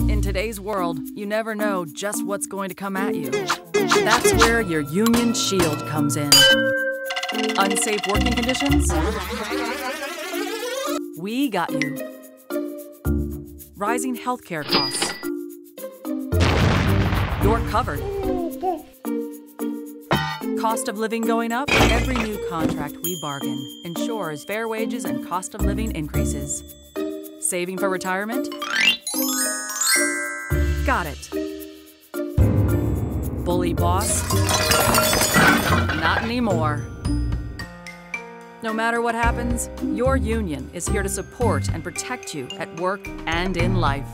In today's world, you never know just what's going to come at you. That's where your Union Shield comes in. Unsafe working conditions? We got you. Rising healthcare costs? You're covered. Cost of living going up? Every new contract we bargain ensures fair wages and cost of living increases. Saving for retirement? Got it. Bully boss? Not anymore. No matter what happens, your union is here to support and protect you at work and in life.